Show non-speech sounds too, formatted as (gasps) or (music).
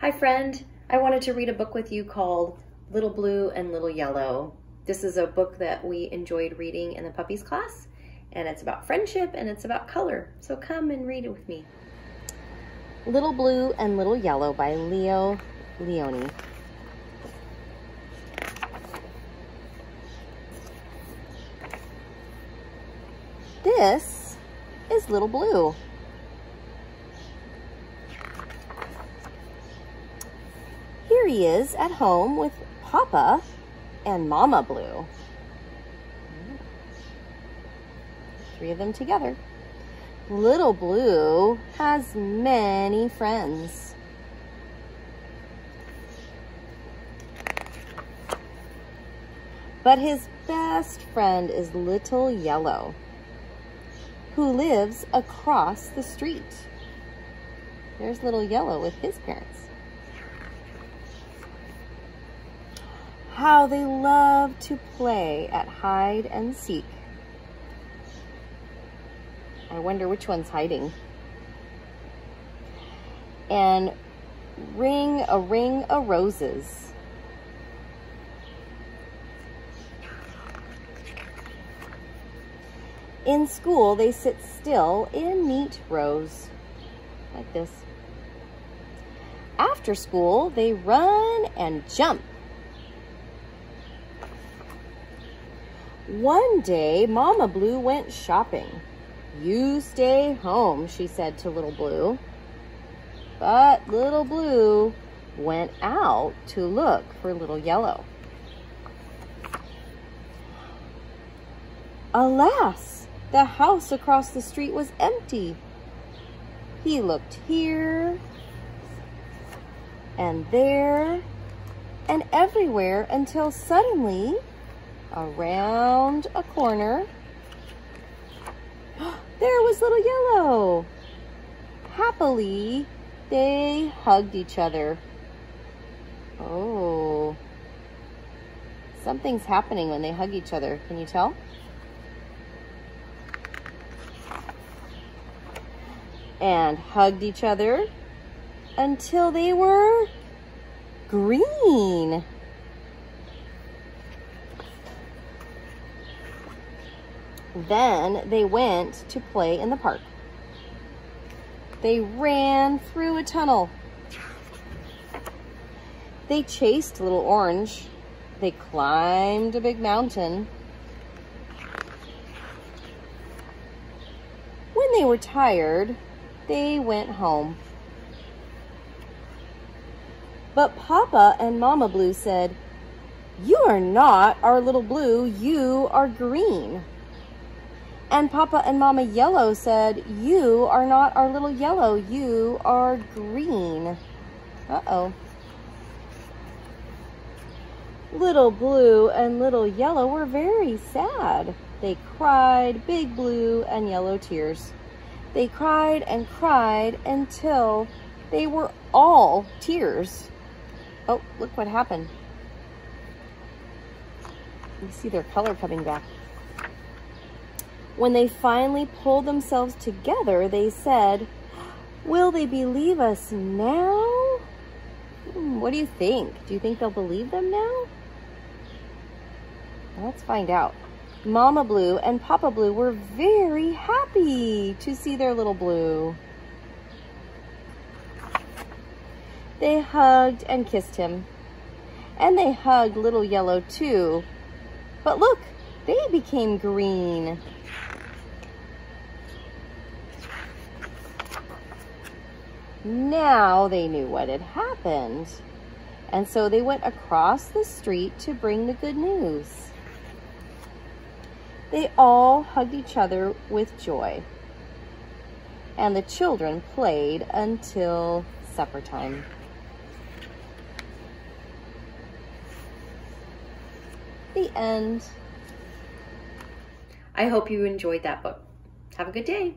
Hi friend, I wanted to read a book with you called Little Blue and Little Yellow. This is a book that we enjoyed reading in the puppies class and it's about friendship and it's about color. So come and read it with me. Little Blue and Little Yellow by Leo Lionni. This is Little Blue. He is at home with Papa and Mama Blue. Three of them together. Little Blue has many friends. But his best friend is Little Yellow, who lives across the street. There's Little Yellow with his parents. How they love to play at hide and seek. I wonder which one's hiding. And ring a ring of roses. In school, they sit still in neat rows, like this. After school, they run and jump. One day, Mama Blue went shopping. You stay home, she said to Little Blue. But Little Blue went out to look for Little Yellow. Alas, the house across the street was empty. He looked here and there and everywhere until suddenly, around a corner, (gasps) there was little yellow. Happily, they hugged each other. Oh, something's happening when they hug each other. Can you tell? And hugged each other until they were green. Then they went to play in the park. They ran through a tunnel. They chased Little Orange. They climbed a big mountain. When they were tired, they went home. But Papa and Mama Blue said, You are not our little blue, you are green. And Papa and Mama Yellow said, you are not our little yellow, you are green. Uh-oh. Little Blue and Little Yellow were very sad. They cried big blue and yellow tears. They cried and cried until they were all tears. Oh, look what happened. You see their color coming back. When they finally pulled themselves together, they said, will they believe us now? Hmm, what do you think? Do you think they'll believe them now? Let's find out. Mama Blue and Papa Blue were very happy to see their little blue. They hugged and kissed him. And they hugged little yellow too. But look, they became green. Now they knew what had happened. And so they went across the street to bring the good news. They all hugged each other with joy. And the children played until supper time. The end. I hope you enjoyed that book. Have a good day.